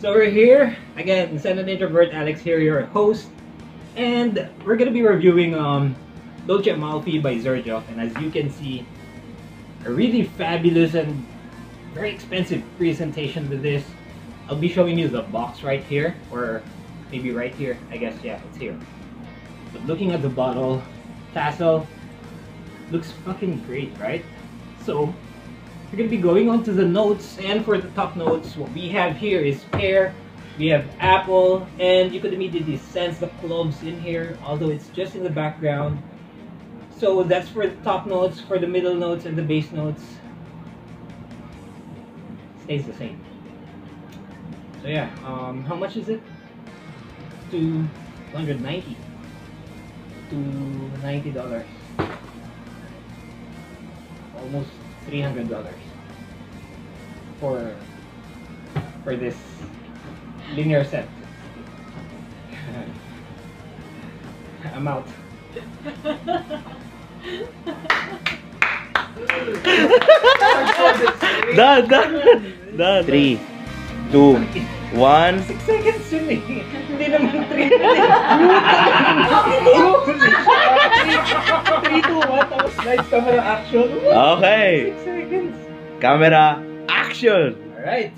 So we're here again, an Introvert Alex here, your host, and we're gonna be reviewing um Dolce Amalfi by Xerjoff, and as you can see, a really fabulous and very expensive presentation with this. I'll be showing you the box right here, or maybe right here. I guess yeah, it's here. But looking at the bottle, tassel, looks fucking great, right? So we're gonna be going on to the notes, and for the top notes, what we have here is pear, we have apple, and you could immediately sense the cloves in here, although it's just in the background. So that's for the top notes, for the middle notes and the base notes. Stays the same. So yeah, um, how much is it? 290 to $90. Almost $300 for for this linear set. I'm out. Done, done. Done. Three, two, one. 6 seconds yun. Hindi naman 3. Camera, action. Okay. 6 seconds. Camera, action! Alright.